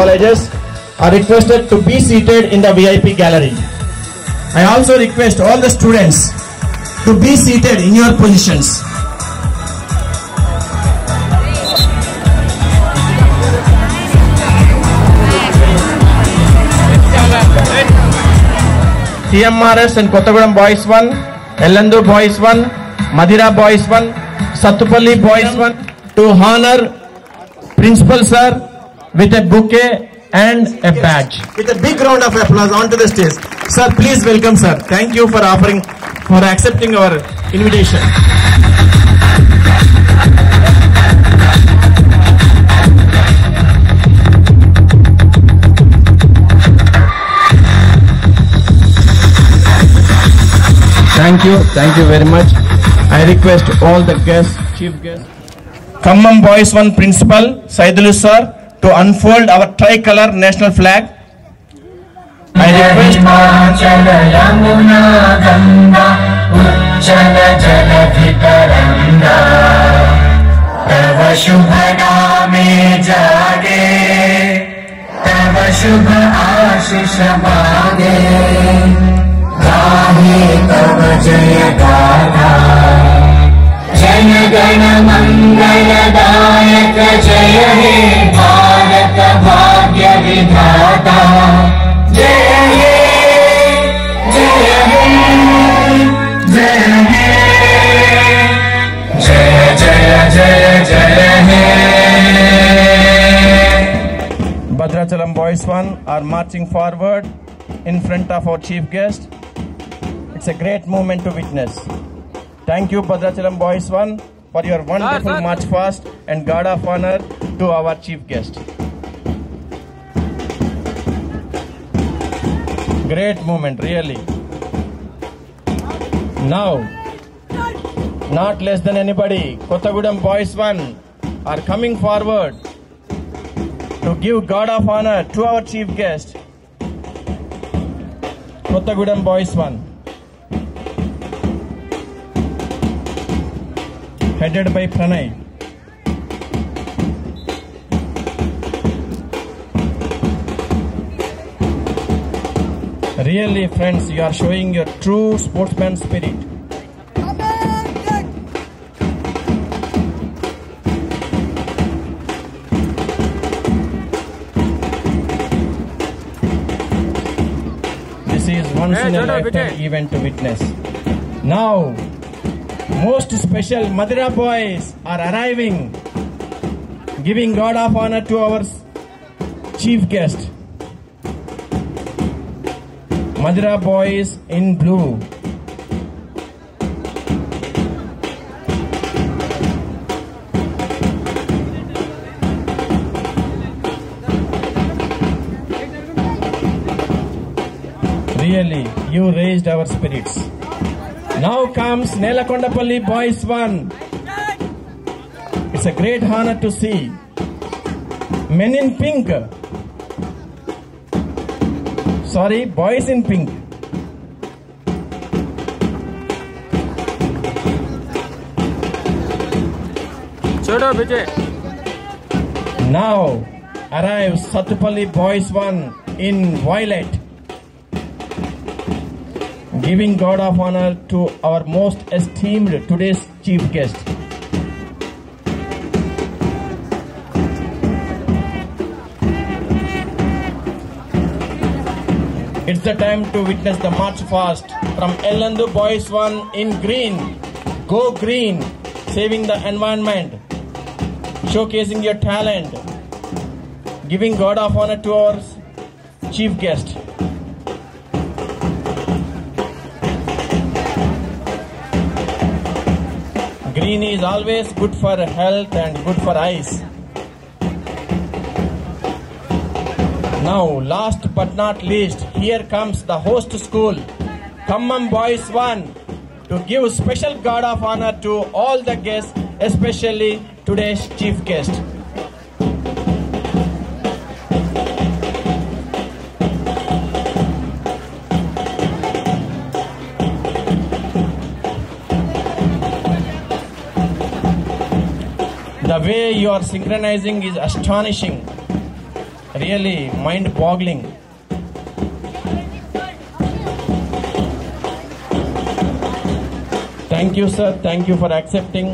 colleges are requested to be seated in the VIP gallery. I also request all the students to be seated in your positions. TMRS and Kothagudem Boys 1, Ellandu Boys 1, Madira Boys 1, Satupalli Boys 1 to honor Principal Sir with a bouquet and a badge. With a big round of applause onto the stage. Sir, please welcome sir. Thank you for offering, for accepting our invitation. Thank you, thank you very much. I request all the guests, chief guests. Khammam Boys 1 Principal Saidulu sir to unfold our tricolor national flag. I request तव शुभ नामे जागे तव शुभ आशीष मागे गाहे तव जय गाथा जन गण मंगलदायक जय हे भारत भाग्य विधाता जय हे जय हे जय हे जय जय जय जय हे Bhadrachalam Boys 1 are marching forward in front of our chief guest. It's a great moment to witness. Thank you, Bhadrachalam Boys 1, for your wonderful march past and guard of honor to our chief guest. Great moment, really. Now, not less than anybody, Kottagudam Boys 1 are coming forward to give God of honor to our chief guest, Kottagudam Boys 1. Headed by Pranay. Really, friends, you are showing your true sportsman spirit. This is once in a lifetime event to witness. Now, most special Madira boys are arriving, giving guard of honor to our chief guest. Madura boys in blue. Really, you raised our spirits. Now comes Nelakondapalli Boys 1. It's a great honor to see. Men in pink. Sorry, boys in pink. Chodo Vijay. Now arrives Satupalli boys one in violet. Giving guard of honor to our most esteemed today's chief guest. It's the time to witness the march fast from Ellandu Boys 1 in green. Go green, saving the environment, showcasing your talent, giving guard of honor to our chief guest. Green is always good for health and good for eyes. Now, last but not least, here comes the host school, Khammam Boys 1, to give special guard of honor to all the guests, especially today's chief guest. The way you are synchronizing is astonishing. really mind boggling. Thank you, sir. Thank you for accepting.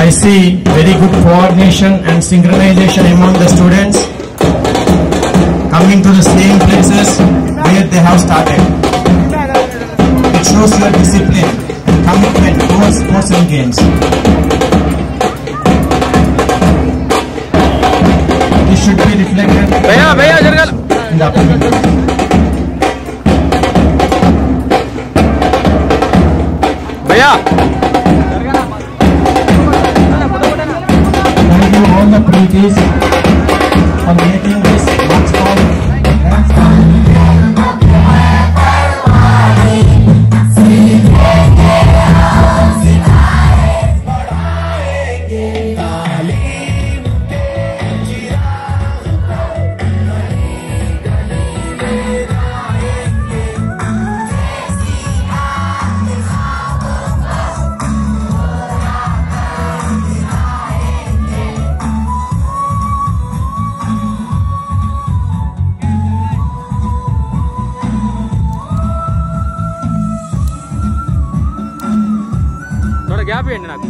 I see very good coordination and synchronization among the students coming to the same places where they have started. It shows your discipline and commitment towards sports and games. This should be reflected. Bhaiya, bhaiya, భయ్యా Thank you all the preachers. Gap ఇవ్వండి నాకు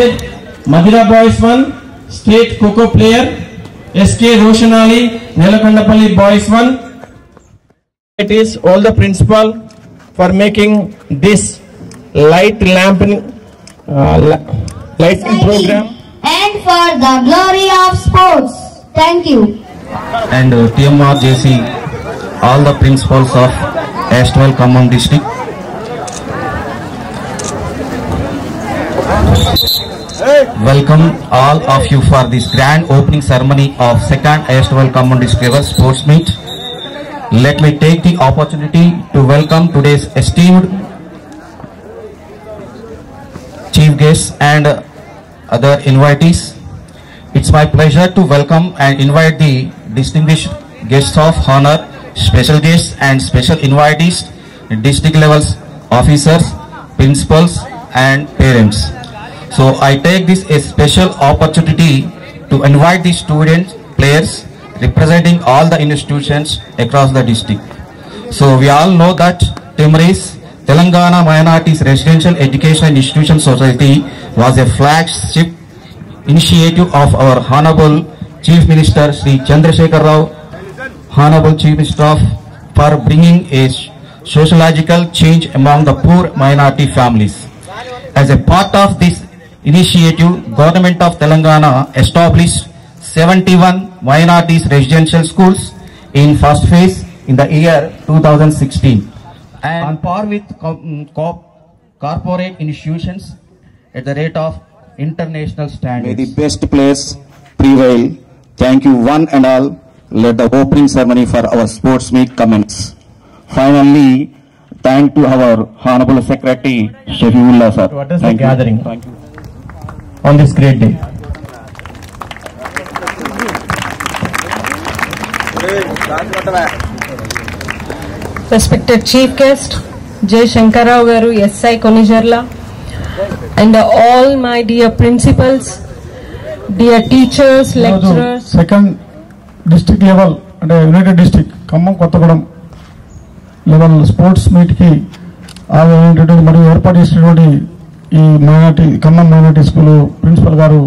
Ahmed Madhira boys one state kho kho player SK Roshan Ali Nelakondapalli boys one it is all the principal for making this light lamp light program and for the glory of sports thank you and TMR JC all the principals of erstwhile Khammam district Welcome all of you for this grand opening ceremony of second Astral Khammam Level Sports Meet. Let me take the opportunity to welcome today's esteemed chief guests and other invitees. It's my pleasure to welcome and invite the distinguished guests of honor, special guests and special invitees, district levels officers, principals and parents. So I take this a special opportunity to invite the students, players representing all the institutions across the district. So we all know that TMREIS, Telangana Minorities Residential Education Institution Society was a flagship initiative of our Honorable Chief Minister Sri Chandrasekhar Rao, Honorable Chief Minister of for bringing a sociological change among the poor minority families. As a part of this initiative, Government of Telangana established 71 minorities residential schools in first phase in the year 2016 and on par with co- mm, co- corporate institutions at the rate of international May standards. the best players prevail. Thank you one and all. Let the opening ceremony for our sports meet commence. Finally, thank to our Honorable Secretary Shafiullah sir. To address the Thank you. gathering. Thank you. On this great day. respected chief guest, Jay Shankarao Garu, SI Konijarla, and all my dear principals, dear teachers, lecturers, second district level అంటే united district Khammam Kothagudem level sports మీట్కి ఆదరించినటువంటి మరియు ఏర్పాటు చేసినటువంటి ఈ minority Khammam minority school principal గారు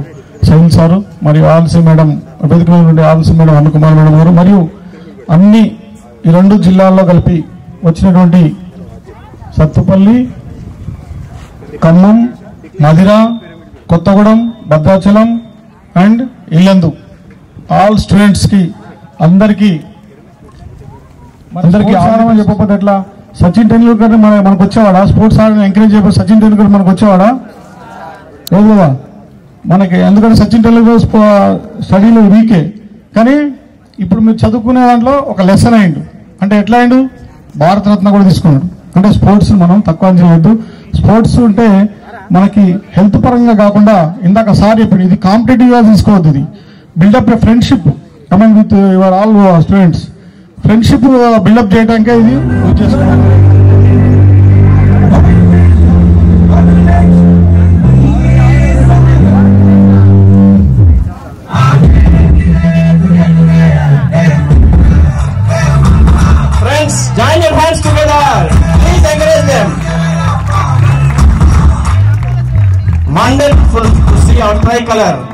సైన్ sir మరియు ఆల్సీ మేడం వేదిక మీద ఆల్సీ మేడం అన్నకుమార్ మేడం గారు మరియు అన్ని ఈ రెండు జిల్లాల్లో కలిపి వచ్చినటువంటి సత్తుపల్లి ఖమ్మం మధిర కొత్తగూడెం భద్రాచలం అండ్ ఇల్లందు. ఆల్ స్టూడెంట్స్కి అందరికీ అందరికీ ఆహారం చెప్పకపోతే ఎట్లా సచిన్ టెండూల్కర్ మన మనకు వచ్చేవాడా స్పోర్ట్స్ ఆడని ఎంకరేజ్ చేయబడి సచిన్ టెండూల్కర్ మనకు వచ్చేవాడా లేదు కదా మనకి ఎందుకంటే సచిన్ టెండూల్కర్ స్టడీలో వీకే. కానీ ఇప్పుడు మీరు చదువుకునే దాంట్లో ఒక లెసన్ అయిండు. అంటే ఎట్లా అయిండు? భారతరత్న కూడా తీసుకున్నాడు. అంటే స్పోర్ట్స్ మనం తక్కువ చేయొద్దు. స్పోర్ట్స్ ఉంటే మనకి హెల్త్ పరంగా కాకుండా ఇందాక సార్ చెప్పింది ఇది కాంపిటేటివ్గా తీసుకోవద్దు ఇది. Build up friendship coming with your all students. Friendship build up చేయడానికే ఇది యూజ్ చేసుకోవాలి Friends, join your hands together. Please encourage them. Wonderful to see our tricolor.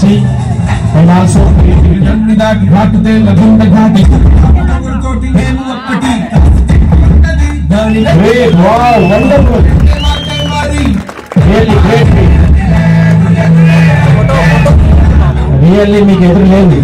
energy, and also creativity. దాటి ఘాటుతే లగుండ ఘాటి తోటి నేను ఒక్కటి దాని Great, wow, wonderful. Really great. Really మీకు ఎదురు లేదు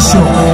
show.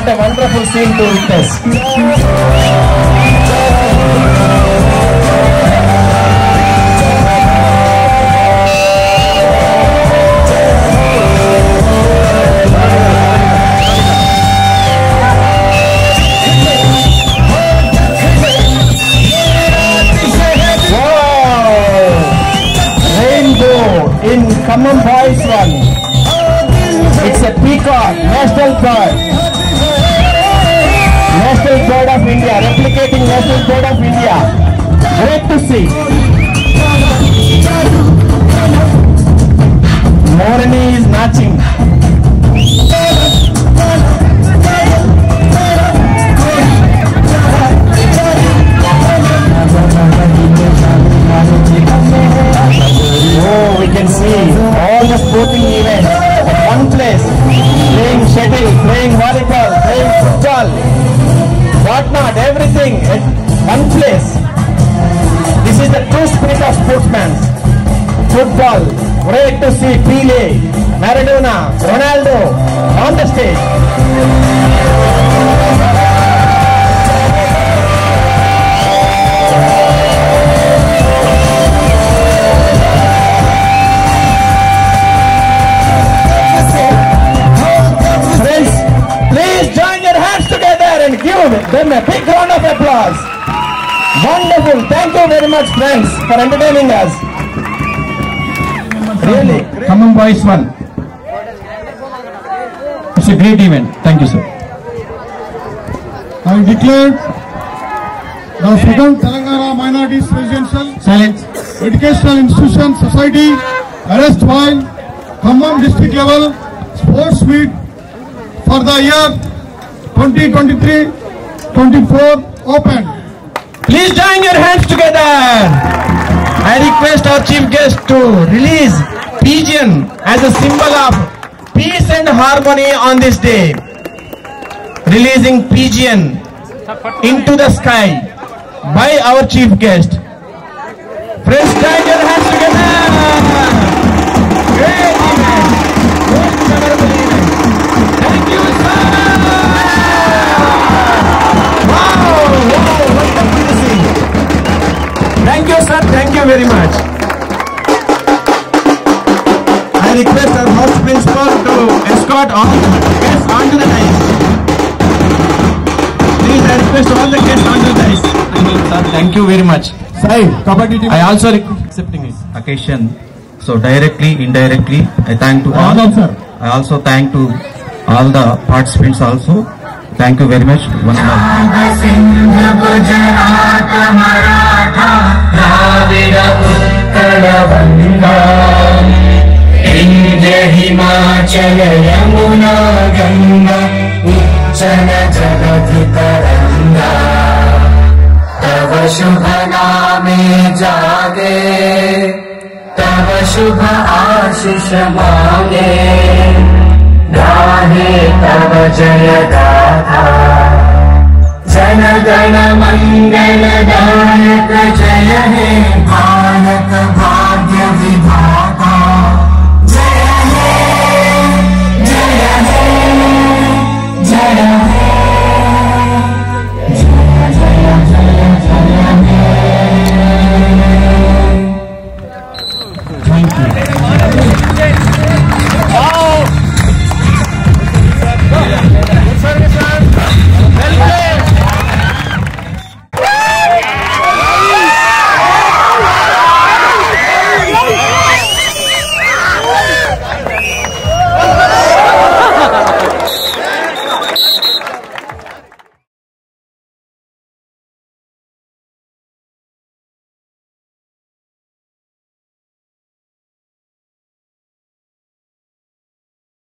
What a wonderful scene to witness. Playing shuttle, playing volleyball, playing football, whatnot, everything at one place. This is the true spirit of sportsmen. Football, great to see Pele, Maradona, Ronaldo on the stage. Together and give them a big round of applause. Wonderful. Thank you very much, friends, for entertaining us. Really. Come on, boys, one. It's a great event. Thank you, sir. I declare the second Telangana Minorities Residential Silence. Educational Institution Society arrest while Khammam district level sports meet for the year 2023-24 open. Please join your hands together. I request our chief guest to release pigeon as a symbol of peace and harmony on this day. Releasing pigeon into the sky by our chief guest. Friends, request our house principal to escort all the guests onto the dais. Please, I request all the guests onto the dais. Thank you, sir. Thank you very much. Sai kabaddi team I also request accepting it. occasion. So directly, indirectly, I thank to all. Well done, sir. I also thank to all the participants also. Thank you very much. One and चल यमुना गङ्गा उच्चन जगधितरङ्गा तव शुभ गामे जागे तव शुभ आशिष गा गाहे तव जय जनगणमङ्गलदायक जय हे भारत भाग्य विधा Gracias.